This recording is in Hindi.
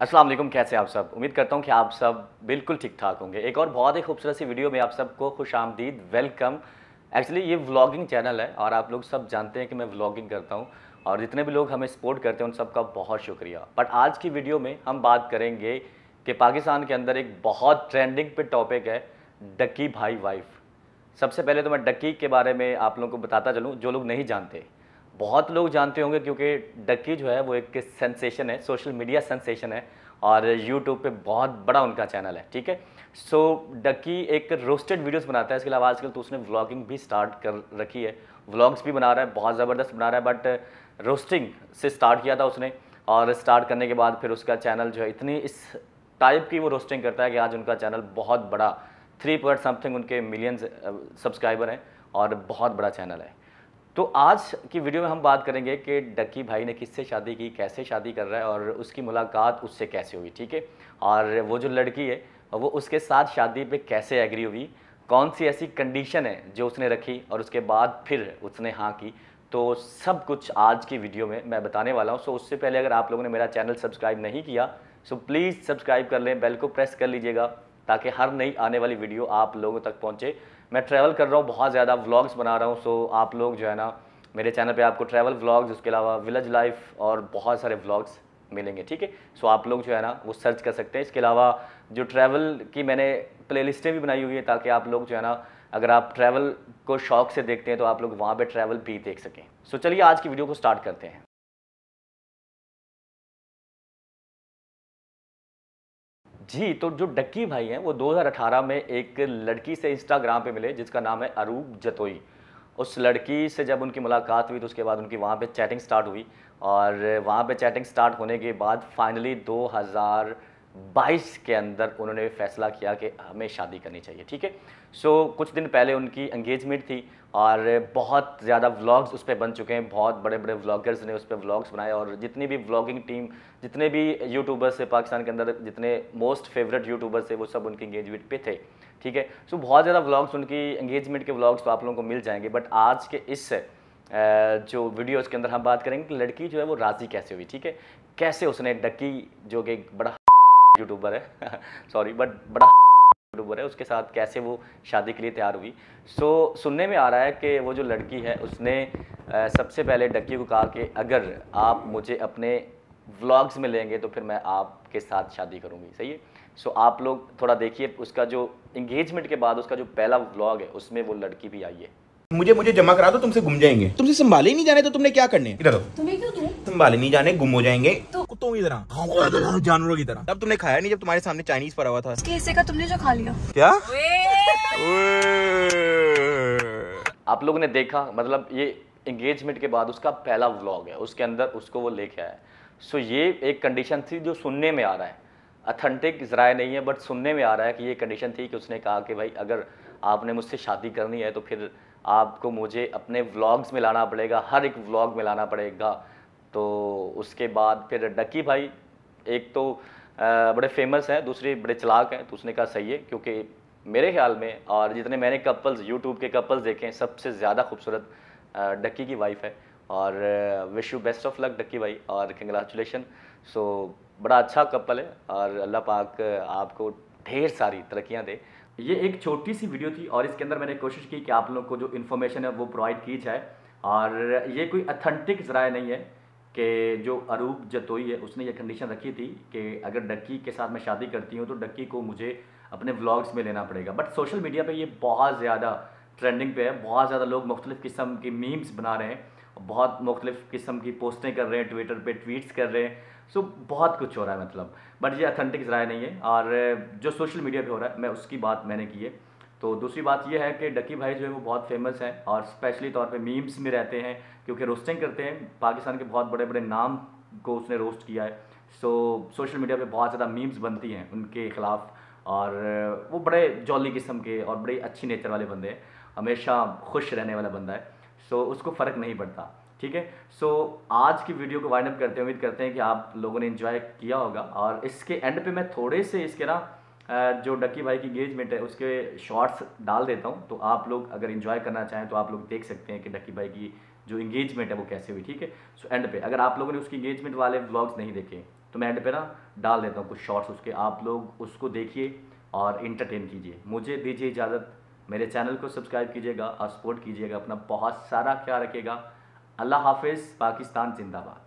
अस्सलाम कैसे आप सब? उम्मीद करता हूँ कि आप सब बिल्कुल ठीक ठाक होंगे। एक और बहुत ही खूबसूरत सी वीडियो में आप सबको खुश आमदीद वेलकम। एक्चुअली ये व्लॉगिंग चैनल है और आप लोग सब जानते हैं कि मैं व्लॉगिंग करता हूँ और जितने भी लोग हमें सपोर्ट करते हैं उन सबका बहुत शुक्रिया। बट आज की वीडियो में हम बात करेंगे कि पाकिस्तान के अंदर एक बहुत ट्रेंडिंग पे टॉपिक है, डक्की भाई वाइफ सबसे पहले तो मैं डक्की के बारे में आप लोगों को बताता चलूँ, जो लोग नहीं जानते। बहुत लोग जानते होंगे क्योंकि डक्की जो है वो एक सेंसेशन है सोशल मीडिया सेंसेशन है और यूट्यूब पे बहुत बड़ा उनका चैनल है, ठीक है? सो डक्की एक रोस्टेड वीडियोस बनाता है, इसके अलावा आजकल तो उसने व्लॉगिंग भी स्टार्ट कर रखी है। व्लॉग्स भी बना रहा है, बहुत ज़बरदस्त बना रहा है बट रोस्टिंग से स्टार्ट किया था उसने और स्टार्ट करने के बाद फिर उसका चैनल जो है इतनी इस टाइप की वो रोस्टिंग करता है कि आज उनका चैनल बहुत बड़ा थ्री पॉइंट समथिंग उनके मिलियंस सब्सक्राइबर हैं और बहुत बड़ा चैनल है। तो आज की वीडियो में हम बात करेंगे कि डक्की भाई ने किससे शादी की, कैसे शादी कर रहा है और उसकी मुलाकात उससे कैसे हुई, ठीक है? और वो जो लड़की है, वो उसके साथ शादी पे कैसे एग्री हुई, कौन सी ऐसी कंडीशन है जो उसने रखी और उसके बाद फिर उसने हाँ की तो सब कुछ आज की वीडियो में मैं बताने वाला हूँ। सो उससे पहले अगर आप लोगों ने मेरा चैनल सब्सक्राइब नहीं किया सो प्लीज़ सब्सक्राइब कर लें बेल को प्रेस कर लीजिएगा, ताकि हर नई आने वाली वीडियो आप लोगों तक पहुँचे। मैं ट्रैवल कर रहा हूँ, बहुत ज़्यादा व्लॉग्स बना रहा हूँ सो आप लोग जो है ना, मेरे चैनल पे आपको ट्रैवल व्लॉग्स उसके अलावा विलेज लाइफ और बहुत सारे व्लॉग्स मिलेंगे, ठीक है? सो आप लोग जो है ना, वो सर्च कर सकते हैं। इसके अलावा जो ट्रैवल की मैंने प्ले लिस्टें भी बनाई हुई है, ताकि आप लोग जो है ना, अगर आप ट्रैवल को शौक से देखते हैं तो आप लोग वहाँ पर ट्रैवल भी देख सकें। सो चलिए आज की वीडियो को स्टार्ट करते हैं। जी तो जो डक्की भाई हैं, वो 2018 में एक लड़की से इंस्टाग्राम पे मिले, जिसका नाम है अरूप जतोई। उस लड़की से जब उनकी मुलाकात हुई तो उसके बाद उनकी वहाँ पे चैटिंग स्टार्ट हुई और वहाँ पे चैटिंग स्टार्ट होने के बाद फाइनली 2022 के अंदर उन्होंने फैसला किया कि हमें शादी करनी चाहिए ठीक है? सो so, कुछ दिन पहले उनकी एंगेजमेंट थी और बहुत ज़्यादा व्लॉग्स उस पर बन चुके हैं। बहुत बड़े बड़े व्लॉगर्स ने उस पर व्लॉग्स बनाए और जितनी भी व्लॉगिंग टीम जितने भी यूट्यूबर्स है पाकिस्तान के अंदर जितने मोस्ट फेवरेट यूट्यूबर्स है वो सब उनकी इंगेजमेंट पे थे ठीक है? सो बहुत ज़्यादा व्लॉग्स उनकी इंगेजमेंट के व्लॉग्स तो आप लोगों को मिल जाएँगे बट आज के इस जो वीडियो के अंदर हम बात करेंगे कि लड़की जो है वो राज़ी कैसे हुई ठीक है? कैसे उसने डक्की जो कि बड़ा यूट्यूबर है। सॉरी बट बड़ा यूट्यूबर है। उसके साथ कैसे वो शादी के लिए तैयार हुई। सो so, सुनने में आ रहा है कि वो जो लड़की है उसने आ, सबसे पहले डक्की को कहा कि अगर आप मुझे अपने व्लॉग्स में लेंगे तो फिर मैं आपके साथ शादी करूँगी। सही है? सो so, आप लोग थोड़ा देखिए उसका जो इंगेजमेंट के बाद उसका जो पहला व्लॉग है उसमें वो लड़की भी आई है। मुझे मुझे जमा करा दो तुमसे घूम जाएँगे। तुमसे संभाले नहीं जाने तो तुमने क्या करने इधर तुम्हें क्यों? संभाले नहीं जाने गुम हो जाएँगे। तो- कुत्तों की तरह जानवरों की तरह। अब तुमने खाया नहीं जब तुम्हारे सामने चाइनीज़ पड़ा हुआ था। इसके हिस्से का तुमने जो खा लिया। क्या? आप लोगों ने देखा मतलब ये इंगेजमेंट के बाद उसका पहला व्लॉग है। उसके अंदर उसको वो लेके आया सो ये एक कंडीशन थी जो सुनने में आ रहा है। अथेंटिक ज़राए नहीं है बट सुनने में आ रहा है कि ये कंडीशन थी कि उसने कहा कि भाई अगर आपने मुझसे शादी करनी है तो फिर आपको मुझे अपने व्लॉग्स में लाना पड़ेगा हर एक व्लॉग में लाना पड़ेगा। तो उसके बाद फिर डक्की भाई, एक तो बड़े फ़ेमस हैं, दूसरे बड़े चलाक हैं तो उसने कहा सही है, क्योंकि मेरे ख्याल में और जितने मैंने कपल्स यूट्यूब के कपल्स देखे हैं, सबसे ज़्यादा खूबसूरत डक्की की वाइफ है। और wish you best of luck Ducky भाई, और कंग्रेचुलेशन सो बड़ा अच्छा कपल है, और अल्लाह पाक आपको ढेर सारी तरक्याँ दे। ये एक छोटी सी वीडियो थी, और इसके अंदर मैंने कोशिश की कि आप लोग को जो इन्फॉर्मेशन है, वो प्रोवाइड की जाए। और ये कोई अथेंटिक ज़राए नहीं है। कि जो अरूप जतोई है, उसने ये कंडीशन रखी थी कि अगर डक्की के साथ मैं शादी करती हूँ तो डक्की को मुझे अपने व्लॉग्स में लेना पड़ेगा। बट सोशल मीडिया पे ये बहुत ज़्यादा ट्रेंडिंग पे है। बहुत ज़्यादा लोग मुख्तलिफ़ किस्म की मीम्स बना रहे हैं बहुत मुख्तलिफ़ किस्म की पोस्टें कर रहे हैं ट्विटर पे ट्वीट्स कर रहे हैं। सो बहुत कुछ हो रहा है मतलब। बट ये अथेंटिक राय नहीं है। और जो सोशल मीडिया पे हो रहा है, मैं उसकी बात मैंने की है। तो दूसरी बात यह है कि डकी भाई जो है वो बहुत फ़ेमस हैं और स्पेशली तौर पे मीम्स में रहते हैं, क्योंकि रोस्टिंग करते हैं। पाकिस्तान के बहुत बड़े बड़े नाम को उसने रोस्ट किया है। सो सोशल मीडिया पे बहुत ज़्यादा मीम्स बनती हैं उनके ख़िलाफ़ और वो बड़े जॉली किस्म के और बड़े अच्छी नेचर वाले बंदे हैं। हमेशा खुश रहने वाला बंदा है। सो उसको फ़र्क नहीं पड़ता, ठीक है? सो आज की वीडियो को वाइंड अप करते उम्मीद करते हैं कि आप लोगों ने इन्जॉय किया होगा। और इसके एंड पे मैं थोड़े से इसके ना जो डक्की भाई की इंगेजमेंट है, उसके शॉर्ट्स डाल देता हूँ। तो आप लोग अगर इन्जॉय करना चाहें तो आप लोग देख सकते हैं कि डक्की भाई की जो इंगेजमेंट है, वो कैसे हुई, ठीक है? सो एंड पे। अगर आप लोगों ने उसकी इंगेजमेंट वाले ब्लॉग्स नहीं देखे तो मैं एंड पे ना डाल देता हूँ कुछ शॉर्ट्स उसके। आप लोग उसको देखिए और इंटरटेन कीजिए। मुझे दीजिए इजाज़त। मेरे चैनल को सब्सक्राइब कीजिएगा और सपोर्ट कीजिएगा। अपना बहुत सारा ख्याल रखिएगा। अल्लाह हाफिज़। पाकिस्तान जिंदाबाद।